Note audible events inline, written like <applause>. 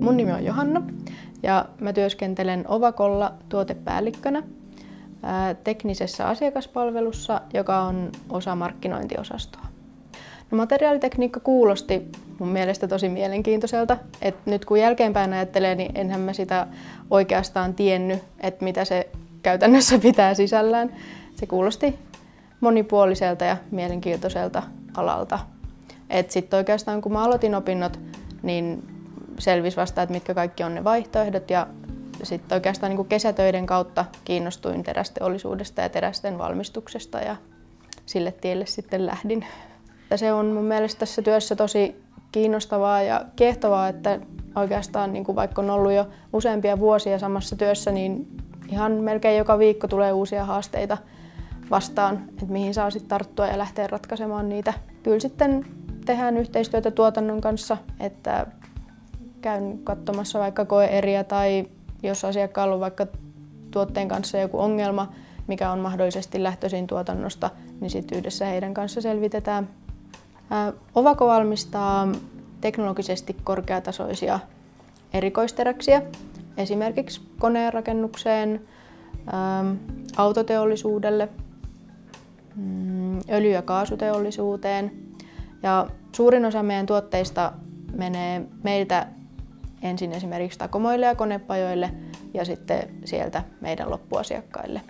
Mun nimi on Johanna ja mä työskentelen Ovakolla tuotepäällikkönä teknisessä asiakaspalvelussa, joka on osa markkinointiosastoa. No, materiaalitekniikka kuulosti mun mielestä tosi mielenkiintoiselta. Et nyt kun jälkeenpäin ajattelee, niin enhän mä sitä oikeastaan tiennyt, että mitä se käytännössä <laughs> pitää sisällään. Se kuulosti monipuoliselta ja mielenkiintoiselta alalta. Sitten oikeastaan kun mä aloitin opinnot, niin selvisi vasta, että mitkä kaikki on ne vaihtoehdot ja sitten oikeastaan niin kesätöiden kautta kiinnostuin terästeollisuudesta ja terästen valmistuksesta ja sille tielle sitten lähdin. Ja se on mun mielestä tässä työssä tosi kiinnostavaa ja kiehtovaa, että oikeastaan niin kuin vaikka on ollut jo useampia vuosia samassa työssä, niin ihan melkein joka viikko tulee uusia haasteita vastaan, että mihin saa sitten tarttua ja lähteä ratkaisemaan niitä. Kyllä sitten tehdään yhteistyötä tuotannon kanssa, että käyn katsomassa vaikka koeeriä tai jos asiakkaalla on vaikka tuotteen kanssa joku ongelma, mikä on mahdollisesti lähtöisin tuotannosta, niin sitten yhdessä heidän kanssa selvitetään. Ovako valmistaa teknologisesti korkeatasoisia erikoisteräksiä, esimerkiksi koneenrakennukseen, autoteollisuudelle, öljy- ja kaasuteollisuuteen. Ja suurin osa meidän tuotteista menee meiltä ensin esimerkiksi takomoille ja konepajoille ja sitten sieltä meidän loppuasiakkaille.